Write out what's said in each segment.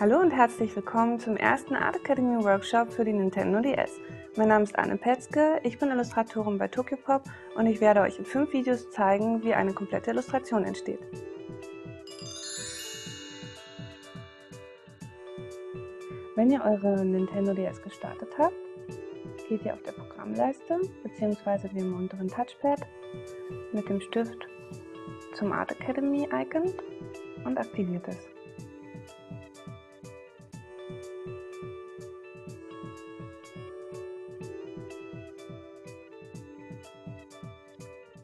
Hallo und herzlich willkommen zum ersten Art Academy Workshop für die Nintendo DS. Mein Name ist Anne Petzke, ich bin Illustratorin bei Tokyopop und ich werde euch in fünf Videos zeigen, wie eine komplette Illustration entsteht. Wenn ihr eure Nintendo DS gestartet habt, geht ihr auf der Programmleiste bzw. dem unteren Touchpad mit dem Stift zum Art Academy Icon und aktiviert es.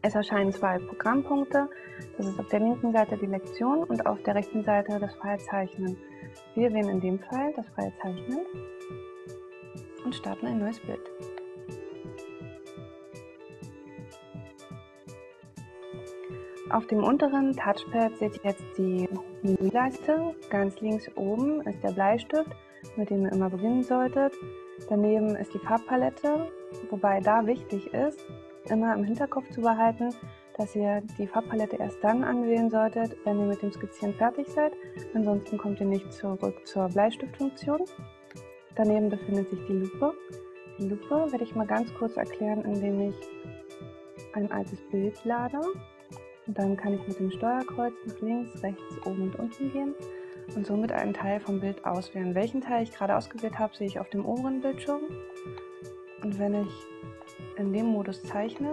Es erscheinen zwei Programmpunkte. Das ist auf der linken Seite die Lektion und auf der rechten Seite das freie Zeichnen. Wir wählen in dem Fall das freie Zeichnen und starten ein neues Bild. Auf dem unteren Touchpad seht ihr jetzt die Menüleiste. Ganz links oben ist der Bleistift, mit dem ihr immer beginnen solltet. Daneben ist die Farbpalette, wobei da wichtig ist, immer im Hinterkopf zu behalten, dass ihr die Farbpalette erst dann anwählen solltet, wenn ihr mit dem Skizzieren fertig seid. Ansonsten kommt ihr nicht zurück zur Bleistiftfunktion. Daneben befindet sich die Lupe. Die Lupe werde ich mal ganz kurz erklären, indem ich ein altes Bild lade. Und dann kann ich mit dem Steuerkreuz nach links, rechts, oben und unten gehen und somit einen Teil vom Bild auswählen. Welchen Teil ich gerade ausgewählt habe, sehe ich auf dem oberen Bildschirm. Und wenn ich in dem Modus zeichne,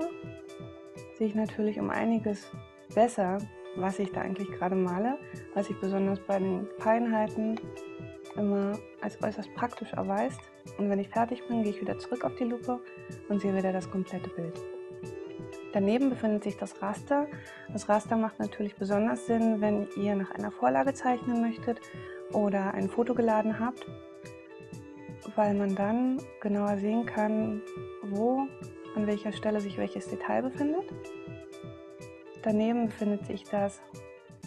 sehe ich natürlich um einiges besser, was ich da eigentlich gerade male, was sich besonders bei den Feinheiten immer als äußerst praktisch erweist. Und wenn ich fertig bin, gehe ich wieder zurück auf die Lupe und sehe wieder das komplette Bild. Daneben befindet sich das Raster. Das Raster macht natürlich besonders Sinn, wenn ihr nach einer Vorlage zeichnen möchtet oder ein Foto geladen habt, weil man dann genauer sehen kann, wo an welcher Stelle sich welches Detail befindet. Daneben befindet sich das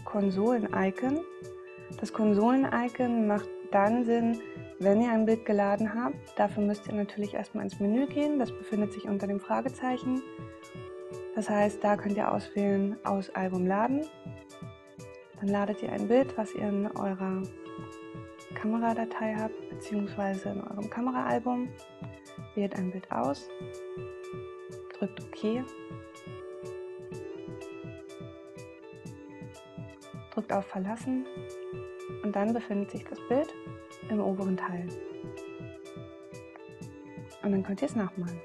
Konsolen-Icon. Das Konsolen-Icon macht dann Sinn, wenn ihr ein Bild geladen habt. Dafür müsst ihr natürlich erstmal ins Menü gehen. Das befindet sich unter dem Fragezeichen. Das heißt, da könnt ihr auswählen aus Album laden. Dann ladet ihr ein Bild, was ihr in eurer Kameradatei habt, beziehungsweise in eurem Kameraalbum. Wählt ein Bild aus drückt OK. Drückt auf Verlassen und dann befindet sich das Bild im oberen Teil. Und dann könnt ihr es nachmalen.